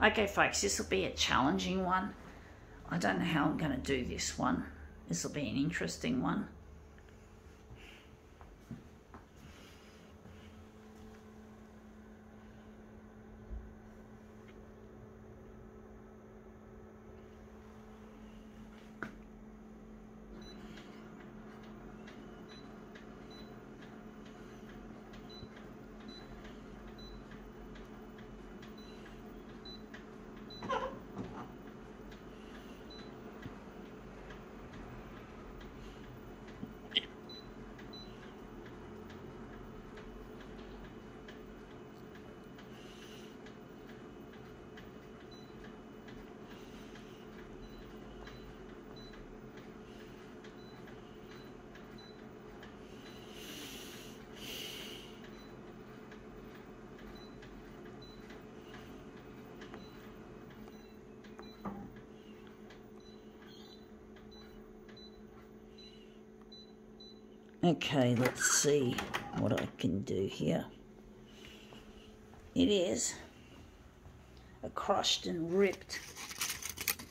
Okay, folks, this will be a challenging one. I don't know how I'm going to do this one. This will be an interesting one. Okay, let's see what I can do here. It is a crushed and ripped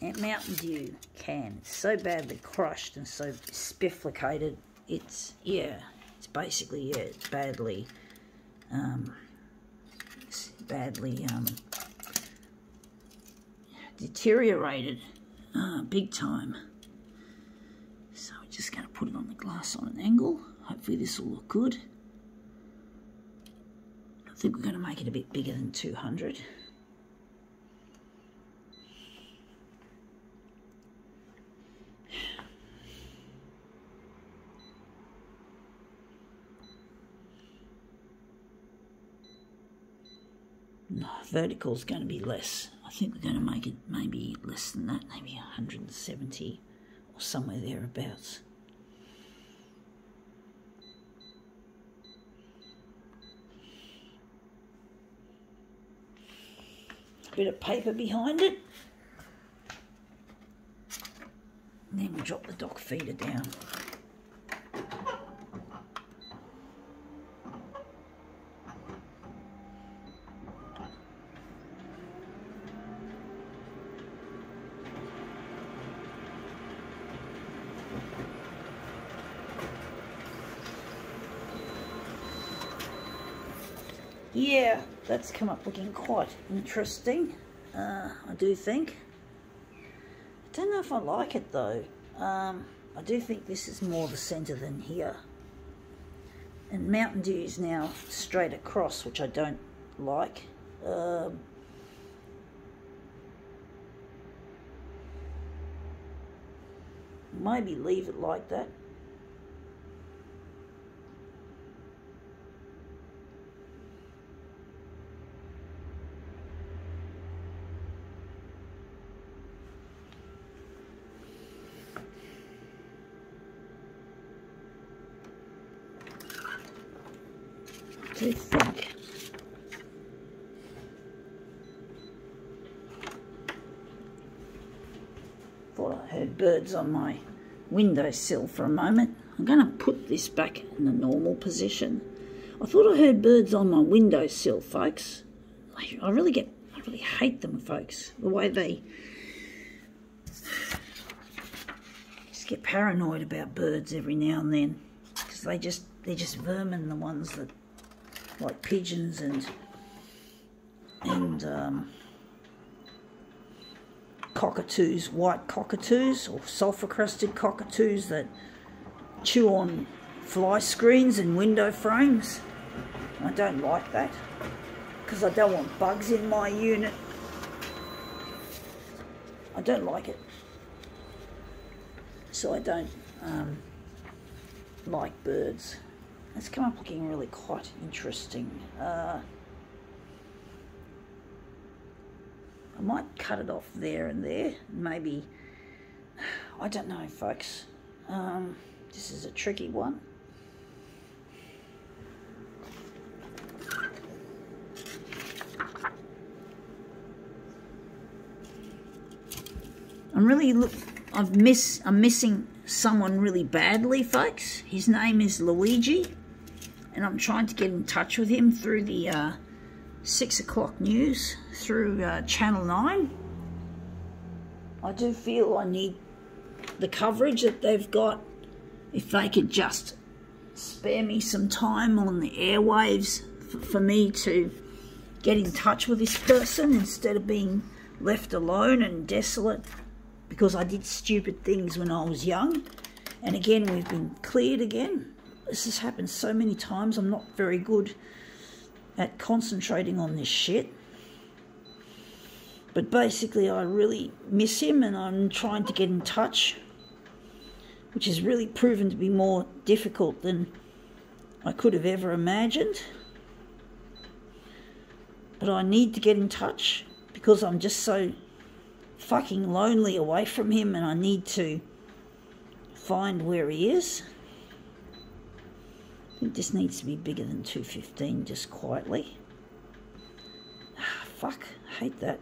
Mountain Dew can. It's so badly crushed and so spifflicated. It's, yeah, it's basically, yeah, it's badly, um, it's badly, um, deteriorated, uh, big time put it on the glass on an angle. Hopefully this will look good. I think we're going to make it a bit bigger than 200. No, vertical is going to be less. I think we're going to make it maybe less than that, maybe 170 or somewhere thereabouts. Bit of paper behind it. And then we drop the dock feeder down. Yeah, that's come up looking quite interesting, uh, I do think. I don't know if I like it though. Um, I do think this is more the centre than here. And Mountain Dew is now straight across, which I don't like. Um, maybe leave it like that. Think thought I heard birds on my windowsill for a moment. I'm going to put this back in the normal position. I thought I heard birds on my windowsill, folks. I really get, I really hate them, folks. The way they just get paranoid about birds every now and then because they just, they're just vermin, the ones that like pigeons and and um, cockatoos, white cockatoos or sulfur crested cockatoos that chew on fly screens and window frames. I don't like that because I don't want bugs in my unit. I don't like it. So I don't um, like birds. It's come up looking really quite interesting. Uh, I might cut it off there and there. Maybe, I don't know, folks. Um, this is a tricky one. I'm really look. I've miss. I'm missing someone really badly, folks. His name is Luigi and I'm trying to get in touch with him through the uh, six o'clock news through uh, Channel 9. I do feel I need the coverage that they've got. If they could just spare me some time on the airwaves for me to get in touch with this person instead of being left alone and desolate because I did stupid things when I was young. And again, we've been cleared again. This has happened so many times. I'm not very good at concentrating on this shit. But basically, I really miss him and I'm trying to get in touch, which has really proven to be more difficult than I could have ever imagined. But I need to get in touch because I'm just so fucking lonely away from him and I need to find where he is. I think this needs to be bigger than 215 just quietly. Ah, fuck, hate that.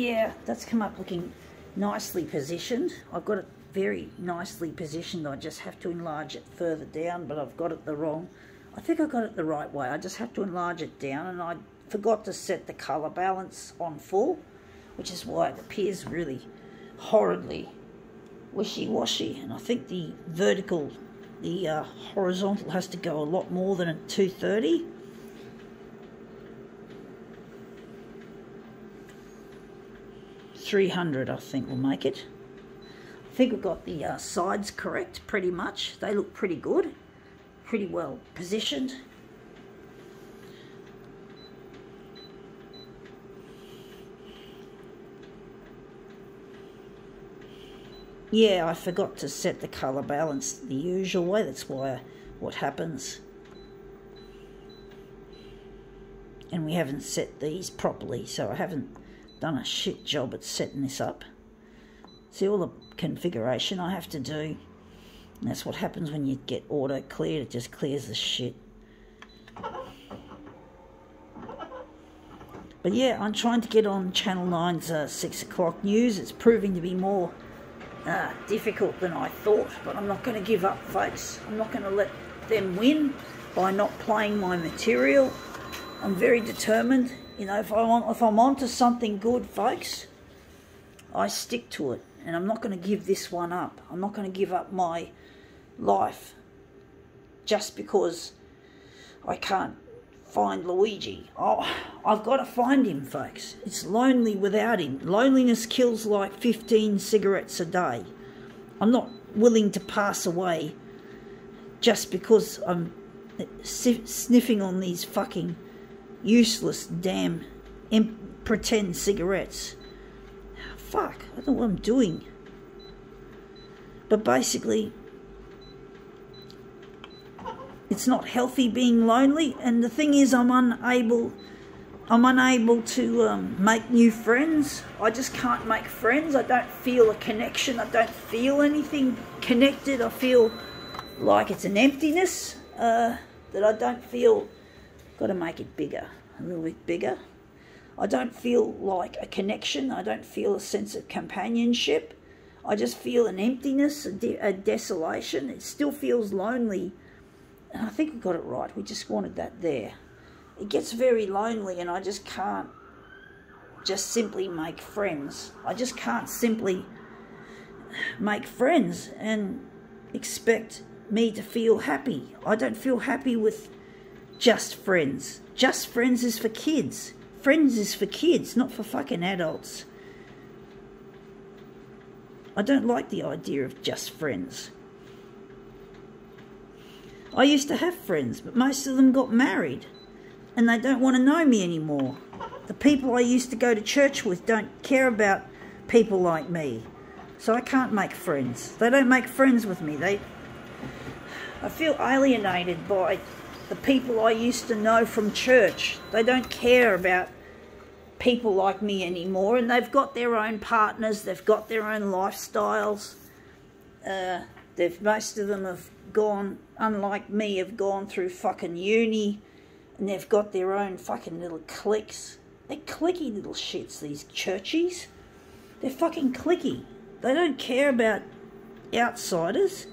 Yeah, that's come up looking nicely positioned. I've got it very nicely positioned. I just have to enlarge it further down, but I've got it the wrong. I think I got it the right way. I just have to enlarge it down, and I forgot to set the colour balance on full, which is why it appears really horridly wishy-washy. And I think the vertical, the uh, horizontal has to go a lot more than a 230. 300 I think will make it. I think we've got the uh, sides correct pretty much. They look pretty good, pretty well positioned. Yeah, I forgot to set the colour balance the usual way. That's why what happens. And we haven't set these properly, so I haven't done a shit job at setting this up. See all the configuration I have to do. And that's what happens when you get auto cleared, it just clears the shit. But yeah, I'm trying to get on Channel 9's uh, 6 o'clock news. It's proving to be more uh, difficult than I thought, but I'm not going to give up, folks. I'm not going to let them win by not playing my material. I'm very determined you know, if I want, if I'm onto something good, folks, I stick to it, and I'm not going to give this one up. I'm not going to give up my life just because I can't find Luigi. Oh, I've got to find him, folks. It's lonely without him. Loneliness kills like 15 cigarettes a day. I'm not willing to pass away just because I'm sniffing on these fucking useless damn pretend cigarettes. Fuck, I don't know what I'm doing. But basically, it's not healthy being lonely, and the thing is, I'm unable. I'm unable to um, make new friends. I just can't make friends. I don't feel a connection. I don't feel anything connected. I feel like it's an emptiness uh, that I don't feel got to make it bigger, a little bit bigger. I don't feel like a connection. I don't feel a sense of companionship. I just feel an emptiness, a, de a desolation. It still feels lonely. And I think we got it right. We just wanted that there. It gets very lonely and I just can't just simply make friends. I just can't simply make friends and expect me to feel happy. I don't feel happy with just friends. Just friends is for kids. Friends is for kids, not for fucking adults. I don't like the idea of just friends. I used to have friends, but most of them got married and they don't want to know me anymore. The people I used to go to church with don't care about people like me. So I can't make friends. They don't make friends with me. They I feel alienated by the people I used to know from church. They don't care about people like me anymore, and they've got their own partners, they've got their own lifestyles. Uh, they've most of them have gone, unlike me, have gone through fucking uni, and they've got their own fucking little cliques. They're clicky little shits, these churchies. They're fucking clicky. They don't care about outsiders.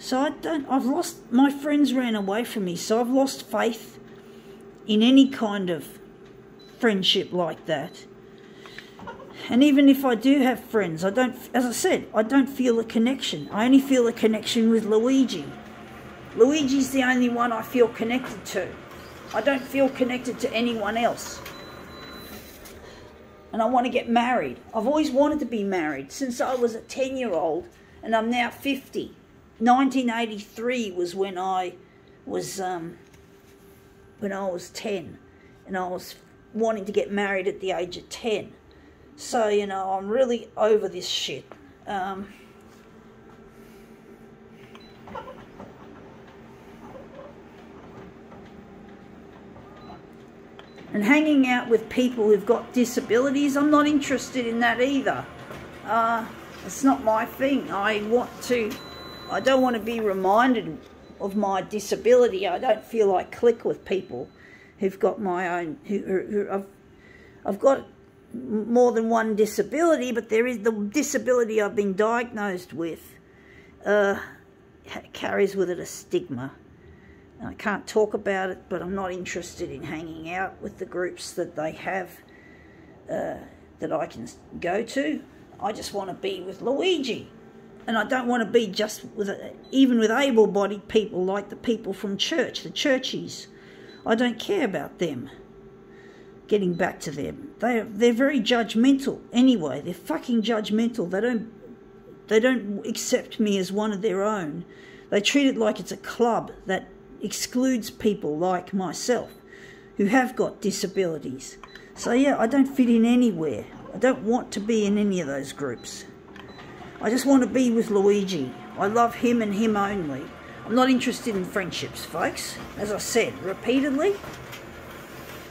So I don't, I've lost, my friends ran away from me, so I've lost faith in any kind of friendship like that. And even if I do have friends, I don't, as I said, I don't feel a connection. I only feel a connection with Luigi. Luigi's the only one I feel connected to. I don't feel connected to anyone else. And I want to get married. I've always wanted to be married since I was a 10 year old and I'm now 50. 1983 was when I was um, when I was 10 and I was wanting to get married at the age of 10. So, you know, I'm really over this shit. Um, and hanging out with people who've got disabilities, I'm not interested in that either. Uh, it's not my thing. I want to, I don't want to be reminded of my disability. I don't feel I click with people who've got my own, who, who I've, I've got more than one disability, but there is the disability I've been diagnosed with uh, carries with it a stigma. I can't talk about it, but I'm not interested in hanging out with the groups that they have uh, that I can go to. I just want to be with Luigi. And I don't want to be just with, even with able-bodied people like the people from church, the churchies. I don't care about them. Getting back to them. They they're very judgmental anyway. They're fucking judgmental. They don't they don't accept me as one of their own. They treat it like it's a club that excludes people like myself who have got disabilities. So yeah, I don't fit in anywhere. I don't want to be in any of those groups. I just want to be with Luigi. I love him and him only. I'm not interested in friendships, folks, as I said repeatedly.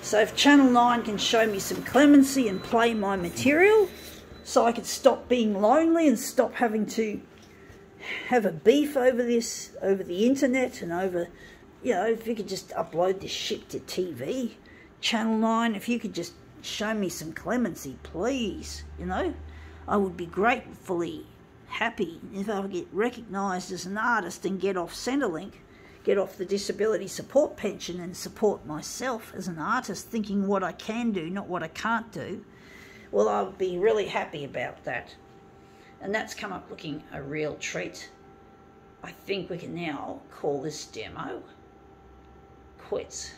So if Channel 9 can show me some clemency and play my material so I could stop being lonely and stop having to have a beef over this, over the internet and over, you know, if you could just upload this shit to TV, Channel 9, if you could just show me some clemency, please, you know, I would be gratefully happy if I get recognised as an artist and get off Centrelink, get off the disability support pension and support myself as an artist, thinking what I can do, not what I can't do, well, I'll be really happy about that. And that's come up looking a real treat. I think we can now call this demo quits.